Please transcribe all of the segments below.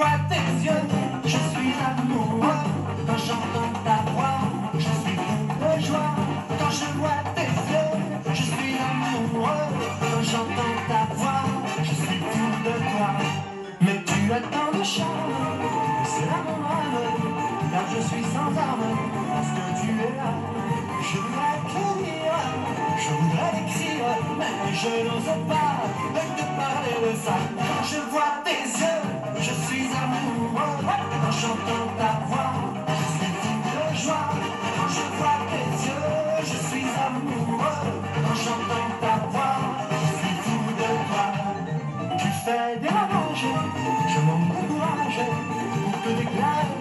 vois tes yeux, je suis amoureux. Quand j'entends ta voix, je suis fou de joie. Quand je vois tes yeux, je suis amoureux. Quand j'entends ta voix, je suis fou de toi. Mais tu as tant de charme, c'est là mon âme. Car je suis sans arme, parce que tu es là. Je voudrais courir, je voudrais l'écrire, mais je n'ose pas te parler de ça. Quand je vois tes yeux, je suis amoureux. Quand j'entends ta voix, je suis fou de joie. Quand je vois tes yeux, je suis amoureux. Quand j'entends ta voix, je suis fou de toi. Tu fais des ravages, je manque de courage pour te déclarer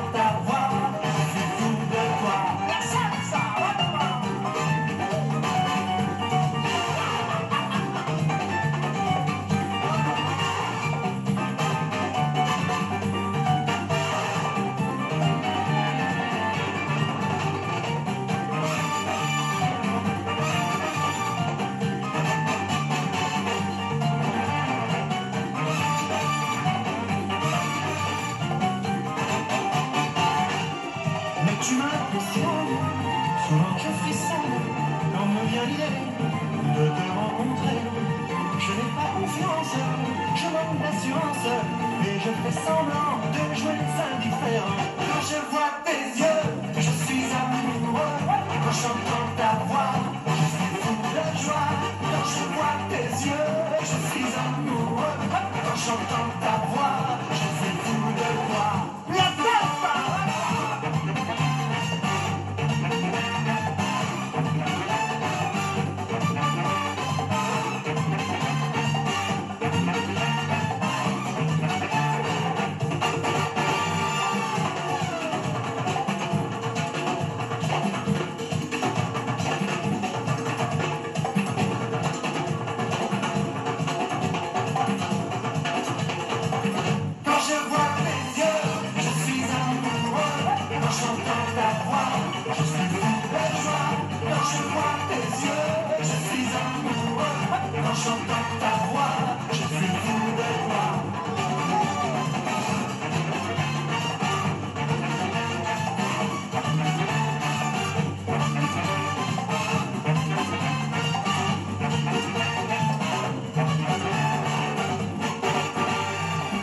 j'entends ta Mais tu m'impressionnes, souvent je frissonne quand me vient l'idée de te rencontrer. Je n'ai pas confiance, je manque d'assurance et je fais semblant de jouer les indifférents. Quand je vois tes yeux, je suis amoureux. Quand j'entends ta voix, je suis fou de joie. Quand je vois tes yeux, je suis amoureux. Quand j'entends ta